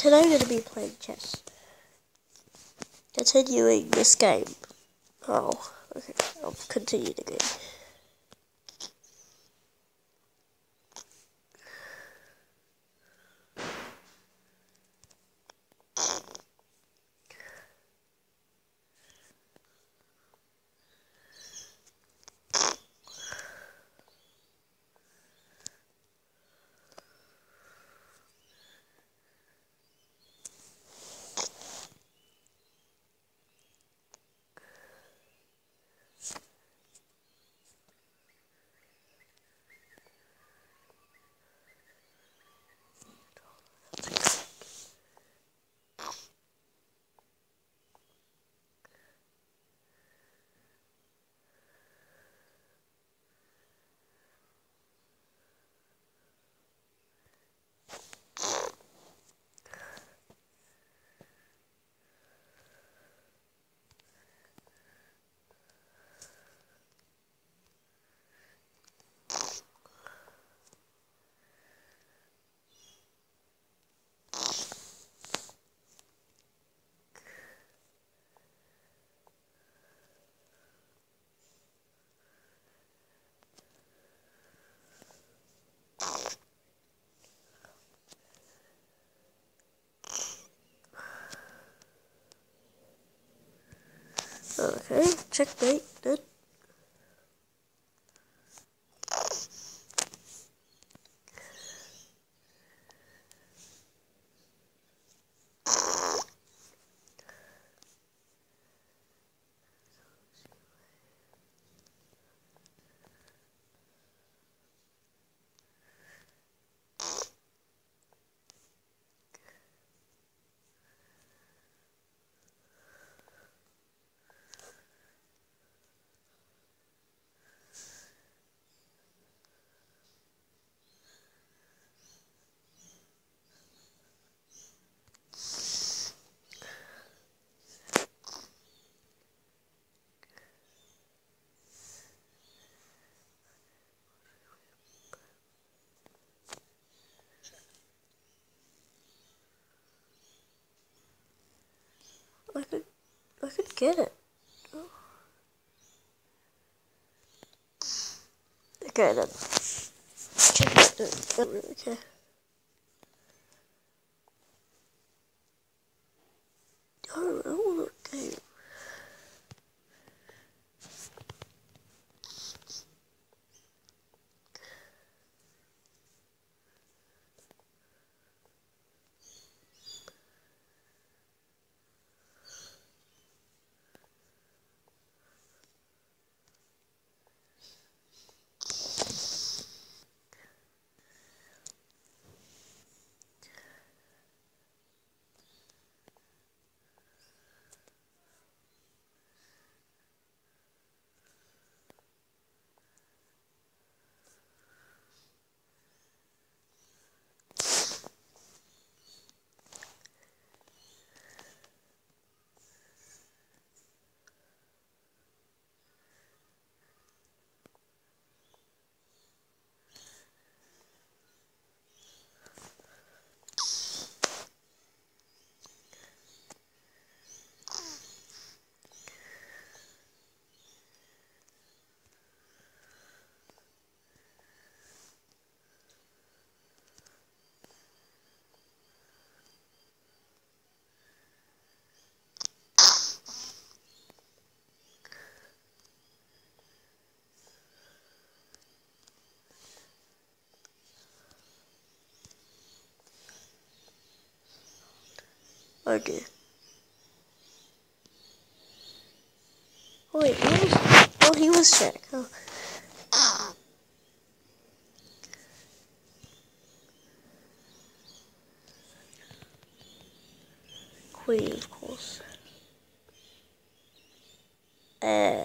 Today I'm going to be playing chess. Continuing this game. Oh, okay. I'll continue the game. Okay, checkmate, then. I could, I could get it. Okay then. Check it. Don't really care. Oh, I don't want to go. Okay. Wait, was, oh, he was check. Oh. Queen, of course. Uh,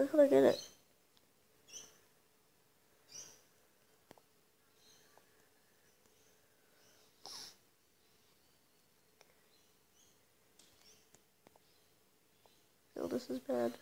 Why can't I get it? Oh, this is bad.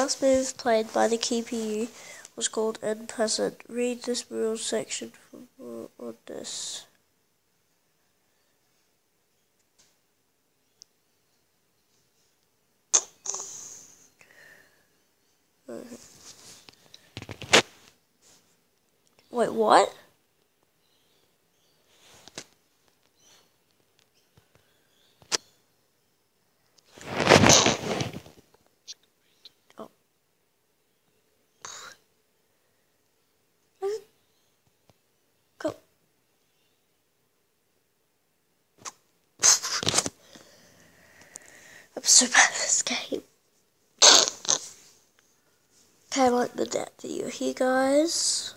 Last move played by the CPU was called en passant. Read this rules section for more on this. Wait, what? I'm so bad this game. Okay, I like the depth view here, guys.